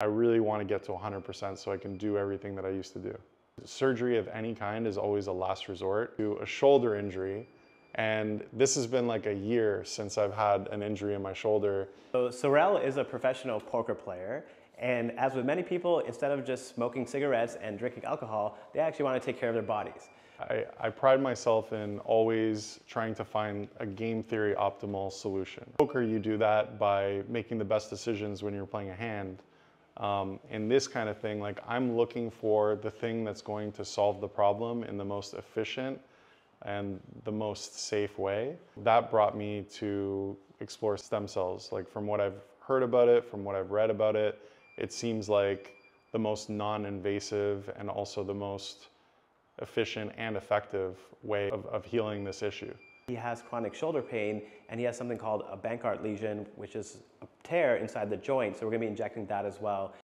I really want to get to 100% so I can do everything that I used to do. Surgery of any kind is always a last resort to a shoulder injury. And this has been like a year since I've had an injury in my shoulder. So Sorel is a professional poker player. And as with many people, instead of just smoking cigarettes and drinking alcohol, they actually want to take care of their bodies. I, I, pride myself in always trying to find a game theory optimal solution. Poker, you do that by making the best decisions when you're playing a hand. Um, in this kind of thing, like I'm looking for the thing that's going to solve the problem in the most efficient and the most safe way. That brought me to explore stem cells. Like from what I've heard about it, from what I've read about it, it seems like the most non-invasive and also the most efficient and effective way of, of healing this issue. He has chronic shoulder pain and he has something called a Bankart lesion, which is a tear inside the joint. So we're gonna be injecting that as well.